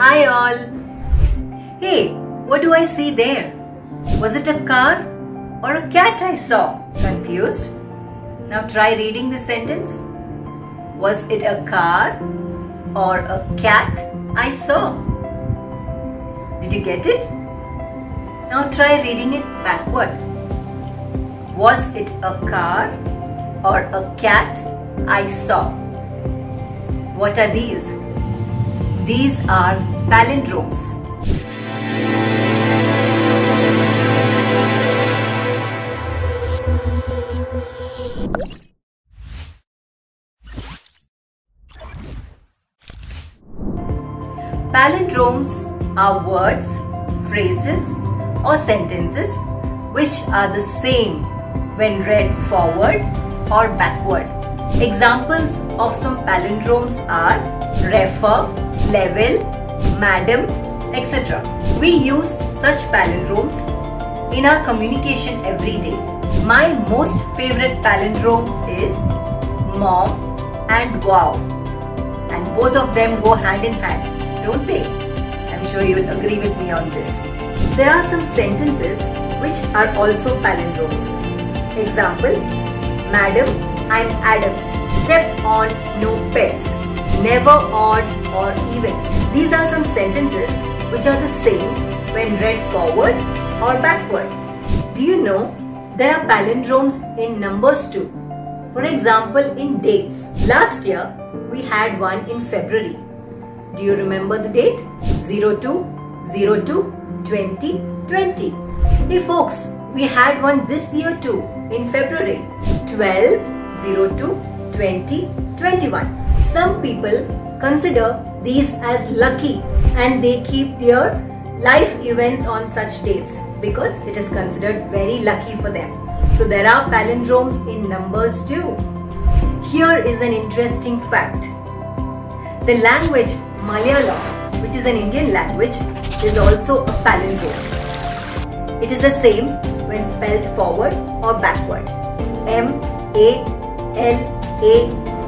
Hi all. Hey, what do I see there? Was it a car or a cat I saw? Confused? Now try reading the sentence. Was it a car or a cat I saw? Did you get it? Now try reading it backward. Was it a car or a cat I saw? What are these? These are palindromes. Palindromes are words, phrases or sentences which are the same when read forward or backward. Examples of some palindromes are refer, level, madam, etc. We use such palindromes in our communication every day. My most favorite palindrome is mom and wow. And both of them go hand in hand don't they? I'm sure you'll agree with me on this. There are some sentences which are also palindromes. Example, Madam, I'm Adam. Step on, no pets. Never odd or even. These are some sentences which are the same when read forward or backward. Do you know there are palindromes in numbers too? For example, in dates. Last year, we had one in February do you remember the date? 02 02 2020. Hey folks, we had one this year too in February 12 02 2021. Some people consider these as lucky and they keep their life events on such dates because it is considered very lucky for them. So there are palindromes in numbers too. Here is an interesting fact. The language Malayalam, which is an Indian language, is also a palindrome. It is the same when spelled forward or backward. M A L A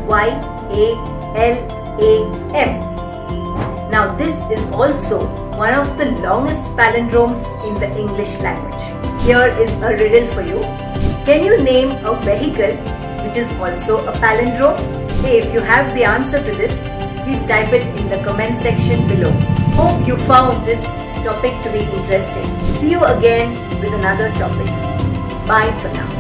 Y A L A M. Now this is also one of the longest palindromes in the English language. Here is a riddle for you. Can you name a vehicle which is also a palindrome? Hey, if you have the answer to this, please type it in the comment section below. Hope you found this topic to be interesting. See you again with another topic. Bye for now.